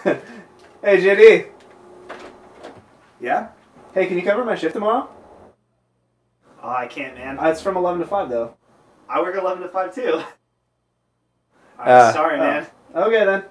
hey, JD. Yeah? Hey, can you cover my shift tomorrow? Oh, I can't, man. Uh, it's from 11 to 5, though. I work 11 to 5 too. Alright, Uh, sorry, oh. man. Okay, then.